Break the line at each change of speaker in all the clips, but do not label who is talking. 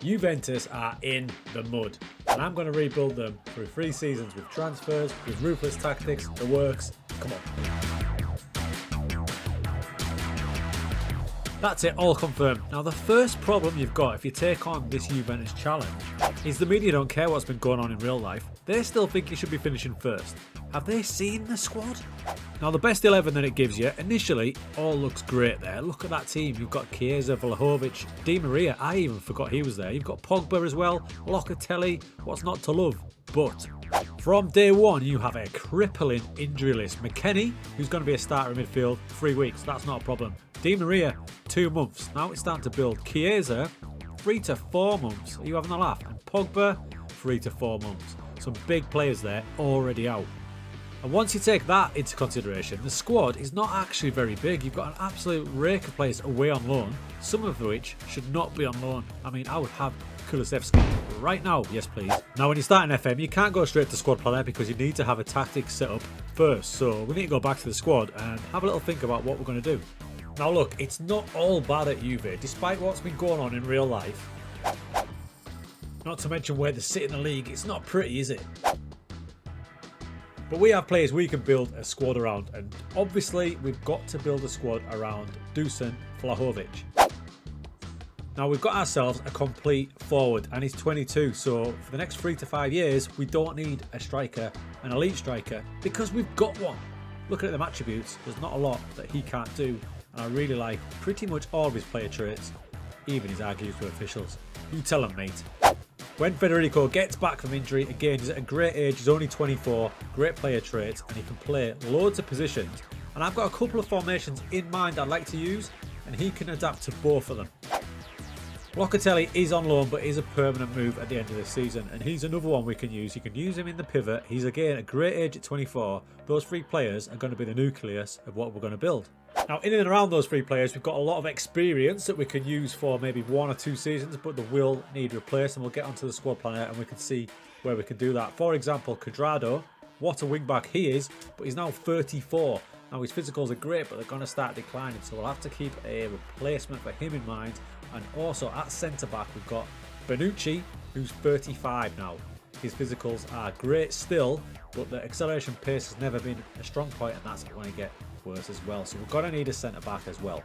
Juventus are in the mud, and I'm going to rebuild them through three seasons with transfers, with ruthless tactics, the works. Come on. That's it, all confirmed. Now, the first problem you've got if you take on this Juventus challenge is the media don't care what's been going on in real life. They still think you should be finishing first. Have they seen the squad? Now, the best 11 that it gives you, initially, all looks great there. Look at that team. You've got Chiesa, Vlahovic, Di Maria. I even forgot he was there. You've got Pogba as well, Locatelli. What's not to love? But from day one, you have a crippling injury list. McKennie, who's going to be a starter in midfield, three weeks. That's not a problem. Di Maria, two months. Now it's starting to build. Chiesa, three to four months. Are you having a laugh? And Pogba, three to four months. Some big players there already out. And once you take that into consideration, the squad is not actually very big. You've got an absolute rake of players away on loan, some of which should not be on loan. I mean, I would have Kulusevski right now, yes please. Now when you start an FM, you can't go straight to squad player because you need to have a tactic set up first. So we need to go back to the squad and have a little think about what we're going to do. Now look, it's not all bad at Juve, despite what's been going on in real life. Not to mention where they sit in the league, it's not pretty, is it? But we have players we can build a squad around, and obviously we've got to build a squad around Dusan Vlahovic. Now we've got ourselves a complete forward, and he's 22, so for the next three to five years, we don't need a striker, an elite striker, because we've got one. Looking at them attributes, there's not a lot that he can't do, and I really like pretty much all of his player traits, even his argues with officials. You tell him, mate. When Federico gets back from injury, again, he's at a great age, he's only 24, great player traits, and he can play loads of positions. And I've got a couple of formations in mind I'd like to use, and he can adapt to both of them. Locatelli is on loan, but is a permanent move at the end of the season, and he's another one we can use. You can use him in the pivot. He's again a great age at 24. Those three players are going to be the nucleus of what we're going to build. Now, in and around those three players, we've got a lot of experience that we can use for maybe one or two seasons, but they will need replaced, and we'll get onto the squad planner and we can see where we can do that. For example, Cuadrado, what a wingback he is, but he's now 34. Now, his physicals are great, but they're going to start declining, so we'll have to keep a replacement for him in mind and also at centre back, we've got Bonucci, who's 35 now. His physicals are great still, but the acceleration pace has never been a strong point, and that's going to get worse as well. So we're going to need a centre back as well.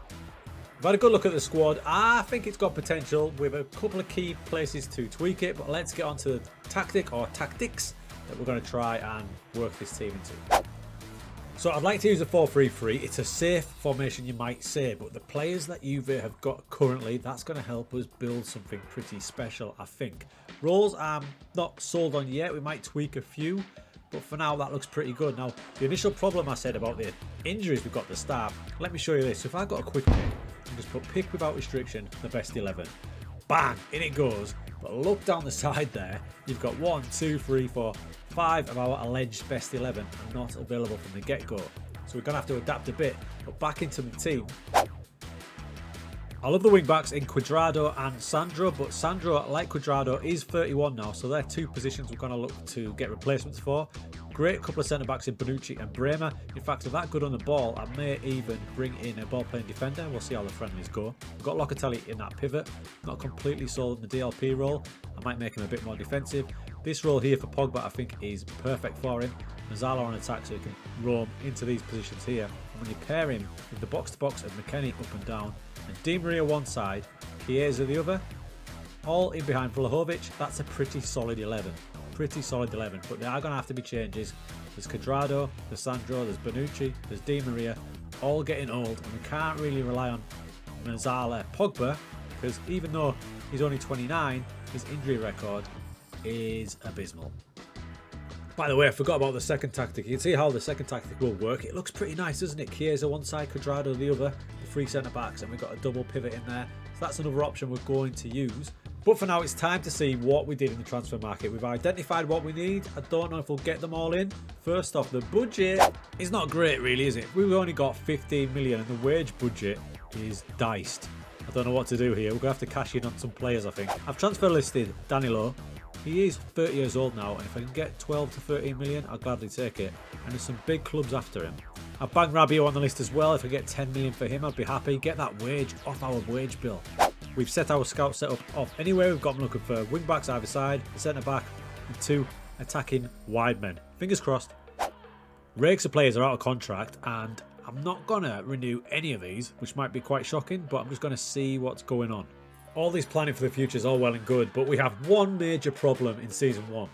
We've had a good look at the squad. I think it's got potential with a couple of key places to tweak it, but let's get on to the tactic or tactics that we're going to try and work this team into. So I'd like to use a 4-3-3. It's a safe formation you might say, but the players that Juve have got currently, that's going to help us build something pretty special, I think. Roles I'm not sold on yet. We might tweak a few, but for now that looks pretty good. Now, the initial problem I said about the injuries we've got the start, let me show you this. So if I got a quick pick, and just put pick without restriction, the best 11. Bang, in it goes. But look down the side there, you've got one, two, three, four, five of our alleged best 11 are not available from the get-go. So we're going to have to adapt a bit. But back into the team. I love the wing backs in Cuadrado and Sandro, but Sandro, like Cuadrado, is 31 now, so they're two positions we're going to look to get replacements for. Great couple of centre backs in Bonucci and Bremer. In fact, if that good on the ball, I may even bring in a ball playing defender. We'll see how the friendlies go. We've got Locatelli in that pivot. Not completely sold in the DLP role. I might make him a bit more defensive. This role here for Pogba, I think, is perfect for him. Mezzala on attack so he can roam into these positions here. And when you pair him with the box-to-box -box of McKennie up and down, and Di Maria one side, Chiesa the other, all in behind Vlahovic, that's a pretty solid 11. Pretty solid 11, but there are going to have to be changes. There's Cuadrado, there's Sandro, there's Bonucci, there's Di Maria, all getting old, and we can't really rely on Mezzala Pogba, because even though he's only 29, his injury record is abysmal. By the way, I forgot about the second tactic. You can see how the second tactic will work. It looks pretty nice, doesn't it? Chiesa one side, Cuadrado the other, the three centre backs, and we've got a double pivot in there. So that's another option we're going to use. But for now, it's time to see what we did in the transfer market. We've identified what we need. I don't know if we'll get them all in. First off, the budget is not great, really, is it? We've only got 15 million, and the wage budget is diced. I don't know what to do here. We're going to have to cash in on some players, I think. I've transfer listed Danilo, he is 30 years old now, and if I can get 12 to 13 million, I'll gladly take it. And there's some big clubs after him. I've banged Rabiot on the list as well. If I get 10 million for him, I'd be happy. Get that wage off our wage bill. We've set our scout setup off anyway. We've got them looking for wing backs either side, centre back, and two attacking wide men. Fingers crossed. Rakes of players are out of contract, and I'm not going to renew any of these, which might be quite shocking, but I'm just going to see what's going on. All this planning for the future is all well and good, but we have one major problem in Season 1.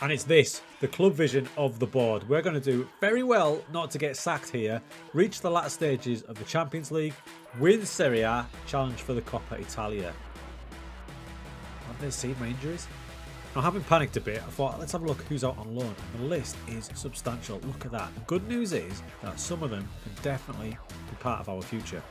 And it's this, the club vision of the board. We're going to do very well not to get sacked here, reach the latter stages of the Champions League, win Serie A, challenge for the Coppa Italia. Have they seen my injuries? Now, having panicked a bit, I thought, let's have a look who's out on loan. And the list is substantial. Look at that. The good news is that some of them can definitely be part of our future.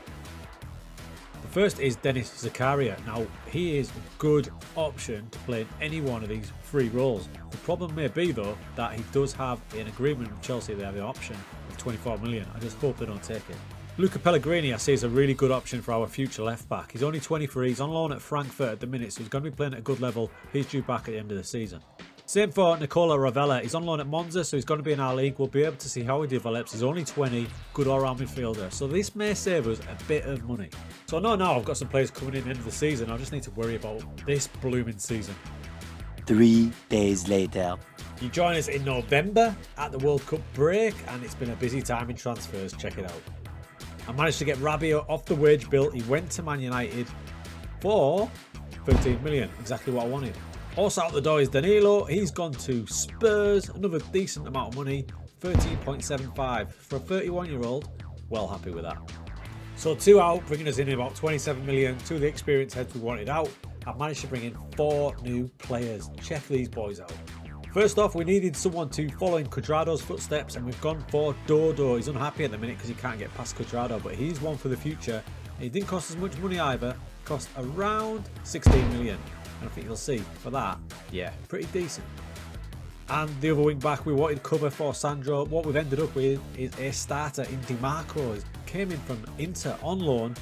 First is Denis Zakaria. Now, he is a good option to play in any one of these three roles. The problem may be, though, that he does have an agreement with Chelsea. They have the option of 24 million. I just hope they don't take it. Luca Pellegrini, I see, is a really good option for our future left back. He's only 23, he's on loan at Frankfurt at the minute, so he's going to be playing at a good level. He's due back at the end of the season. Same for Nicola Rovella. He's on loan at Monza, so he's going to be in our league. We'll be able to see how he develops. He's only 20, good all-round midfielder. So this may save us a bit of money. So I know now I've got some players coming in the end of the season. I just need to worry about this blooming season.
Three days later.
You join us in November at the World Cup break, and it's been a busy time in transfers. Check it out. I managed to get Rabiot off the wage bill. He went to Man United for 13 million, exactly what I wanted. Also out the door is Danilo. He's gone to Spurs, another decent amount of money, 13.75 for a 31 year old. Well happy with that. So two out, bringing us in about 27 million. Two of the experienced heads we wanted out. I've managed to bring in four new players. Check these boys out. First off, we needed someone to follow in Cuadrado's footsteps, and we've gone for Dodo. He's unhappy at the minute because he can't get past Cuadrado, but he's one for the future. He didn't cost as much money either, cost around 16 million. And I think you'll see for that, yeah, pretty decent. And the other wing back we wanted cover for Sandro. What we've ended up with is a starter in Dimarco. He came in from Inter on loan,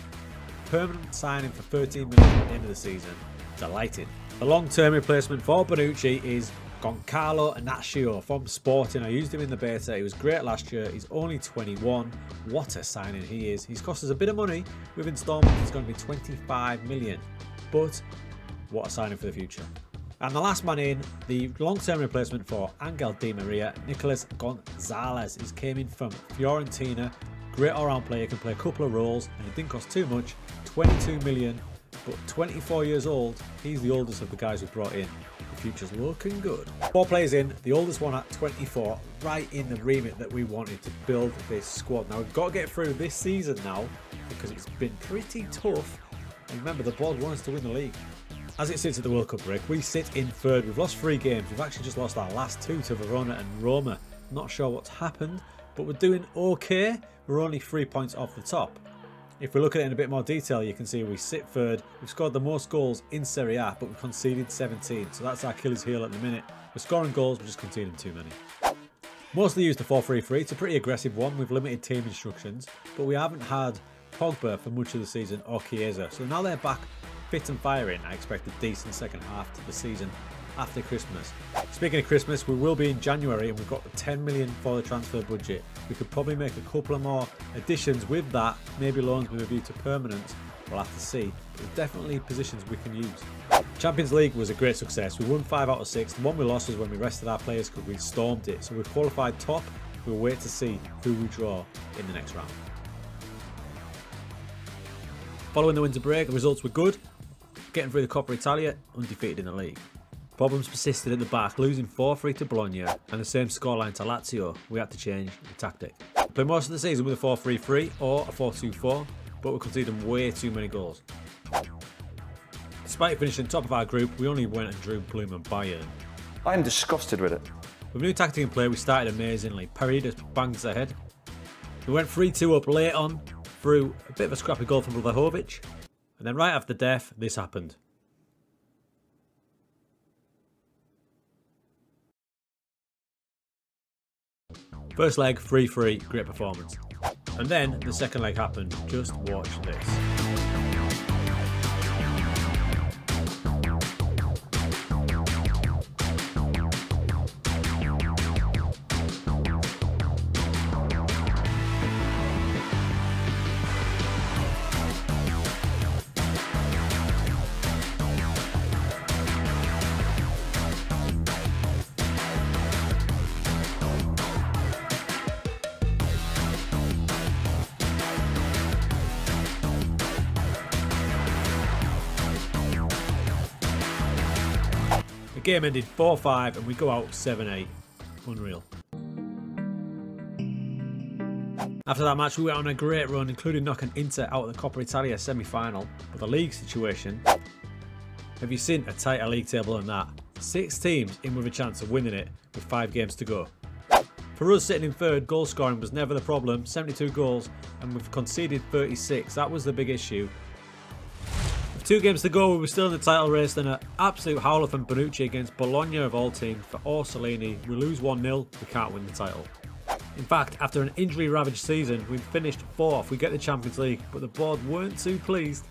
permanent signing for 13 million at the end of the season. Delighted. The long-term replacement for Bonucci is Goncalo Inacio from Sporting. I used him in the beta. He was great last year. He's only 21. What a signing he is. He's cost us a bit of money. With installments, it's going to be 25 million. But what a signing for the future. And the last man in, the long-term replacement for Angel Di Maria, Nicolas Gonzalez. He came in from Fiorentina. Great all-round player, can play a couple of roles, and it didn't cost too much. 22 million, but 24 years old. He's the oldest of the guys we brought in The future's looking good. Four players in, the oldest one at 24, right in the remit that we wanted to build this squad. Now we've got to get through this season now because it's been pretty tough. And remember, the board wants to win the league. As it sits at the World Cup break, we sit in third. We've lost three games. We've actually just lost our last two to Verona and Roma. Not sure what's happened, but we're doing okay. We're only three points off the top. If we look at it in a bit more detail, you can see we sit third. We've scored the most goals in Serie A, but we've conceded 17. So that's our Achilles heel at the minute. We're scoring goals, we're just conceding too many. Mostly used the 4-3-3. It's a pretty aggressive one with limited team instructions, but we haven't had Pogba for much of the season or Chiesa. So now they're back fit and firing. I expect a decent second half to the season after Christmas. Speaking of Christmas, we will be in January and we've got 10 million for the transfer budget. We could probably make a couple of more additions with that, maybe loans with a view to permanent. We'll have to see. But there's definitely positions we can use. Champions League was a great success. We won 5 out of 6. The one we lost was when we rested our players because we stormed it. So we've qualified top. We'll wait to see who we draw in the next round. Following the winter break, the results were good. Getting through the Coppa Italia, undefeated in the league. Problems persisted at the back, losing 4-3 to Bologna and the same scoreline to Lazio. We had to change the tactic. Play most of the season with a 4-3-3 or a 4-2-4, but we're conceding way too many goals. Despite finishing top of our group, we only went and drew Bloom and Bayern.
I'm disgusted with it.
With new tactic in play, we started amazingly. Paredes bangs ahead. We went 3-2 up late on, through a bit of a scrappy goal from Vlahovic. And then right after death, this happened. First leg, 3-3, great performance. And then the second leg happened. Just watch this. Game ended 4-5 and we go out 7-8. Unreal. After that match, we went on a great run, including knocking Inter out of the Coppa Italia semi-final. But the league situation, have you seen a tighter league table than that? Six teams in with a chance of winning it with five games to go. For us sitting in third, goal scoring was never the problem, 72 goals, and we've conceded 36. That was the big issue. Two games to go, we were still in the title race, then an absolute howler from Bonucci against Bologna of all teams for Orsolini. We lose 1-0, we can't win the title. In fact, after an injury-ravaged season, we finished fourth. We get the Champions League, but the board weren't too pleased.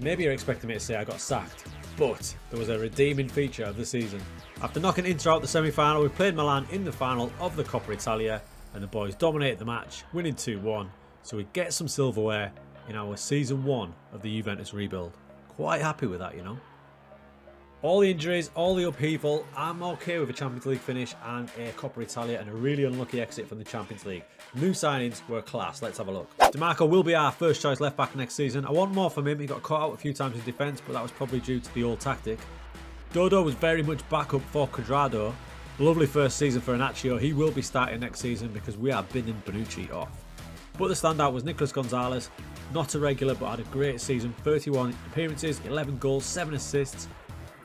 Maybe you're expecting me to say I got sacked, but there was a redeeming feature of the season. After knocking Inter out the semi-final, we played Milan in the final of the Coppa Italia, and the boys dominated the match, winning 2-1. So we get some silverware in our season one of the Juventus rebuild. Quite happy with that, you know. All the injuries, all the upheaval, I'm okay with a Champions League finish and a Coppa Italia and a really unlucky exit from the Champions League. New signings were class, let's have a look. Dimarco will be our first choice left back next season. I want more from him, he got caught out a few times in defence but that was probably due to the old tactic. Dodo was very much backup for Cuadrado. Lovely first season for Inacio, he will be starting next season because we are binning Bonucci off. But the standout was Nicolas Gonzalez, not a regular but had a great season, 31 appearances, 11 goals, 7 assists,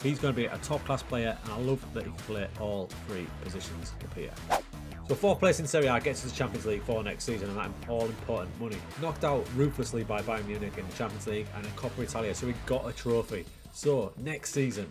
He's going to be a top class player and I love that he can play all three positions up here. So fourth place in Serie A gets us the Champions League for next season and that all important money. Knocked out ruthlessly by Bayern Munich in the Champions League and in Coppa Italia so we got a trophy. So next season.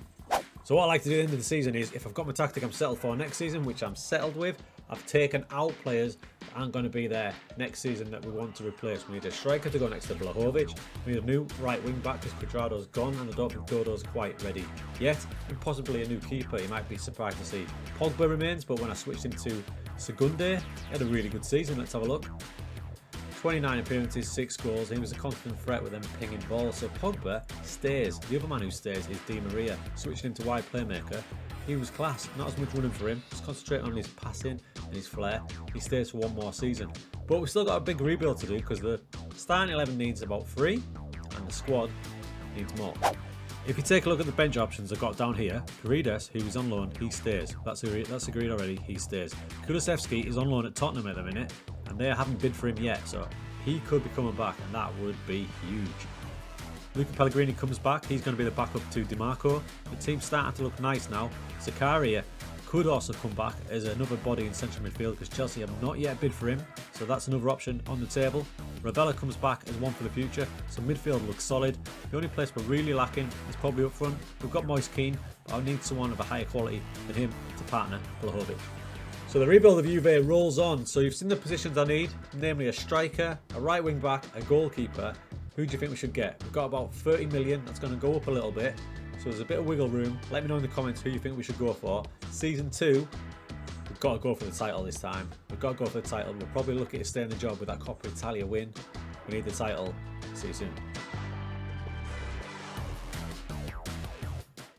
So what I like to do at the end of the season is if I've got my tactic I'm settled for next season which I'm settled with I've taken out players that aren't going to be there next season that we want to replace. We need a striker to go next to Vlahovic. We need a new right wing back because Cuadrado's gone and I don't think Dodo's quite ready yet. And possibly a new keeper. You might be surprised to see. Pogba remains, but when I switched him to Segundo, he had a really good season. Let's have a look. 29 appearances, 6 goals. He was a constant threat with them pinging balls. So Pogba stays. The other man who stays is Di Maria. Switching him to wide playmaker. He was class. Not as much running for him. Just concentrate on his passing and his flair. He stays for one more season. But we've still got a big rebuild to do because the starting 11 needs about 3 and the squad needs more. If you take a look at the bench options I've got down here, Paredes, who is on loan, he stays. That's agreed, that's agreed already, he stays. Kulusevski is on loan at Tottenham at the minute and they haven't bid for him yet, so he could be coming back, and that would be huge. Luca Pellegrini comes back, he's going to be the backup to Dimarco. The team's starting to look nice now. Zakaria could also come back as another body in central midfield because Chelsea have not yet bid for him, so that's another option on the table. Rovella comes back as one for the future, so midfield looks solid. The only place we're really lacking is probably up front. We've got Moise Kean, but I need someone of a higher quality than him to partner Vlahovic. So the rebuild of Juve rolls on. So you've seen the positions I need, namely a striker, a right wing back, a goalkeeper. Who do you think we should get? We've got about 30 million. That's going to go up a little bit. So there's a bit of wiggle room. Let me know in the comments who you think we should go for. Season 2, we've got to go for the title this time. We've got to go for the title. We're probably looking to stay in the job with that Coppa Italia win. We need the title. See you soon.